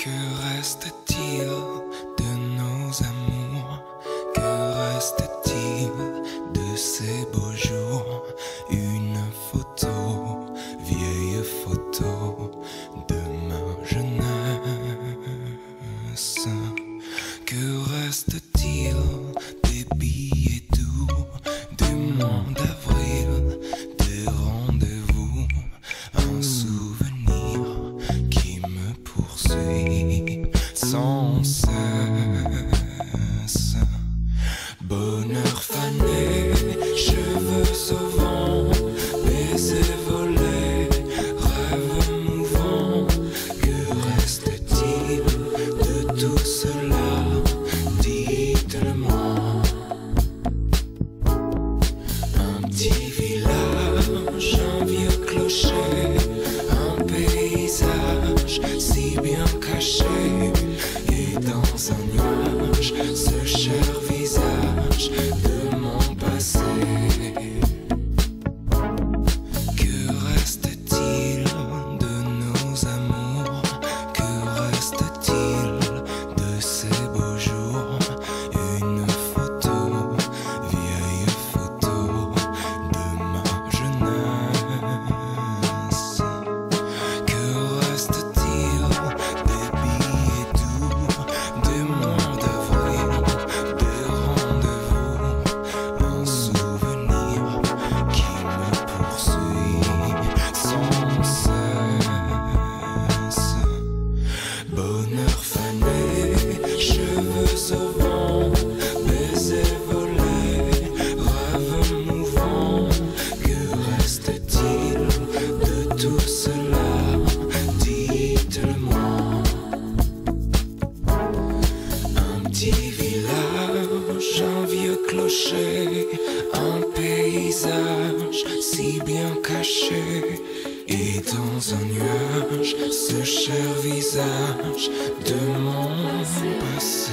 Que reste-t-il de nos amours? Que reste-t-il de ces beaux jours? Bonheur fané, cheveux au vent, baisers volés, rêves mouvants. Que reste-t-il de tout cela? Dites-le-moi. Un petit village, un vieux clocher, un paysage si bien caché. Et dans un nuage, ce cher visage de mon passé.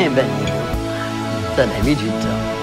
Eh ben, ça a mis du temps.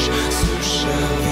слышишь, слушай.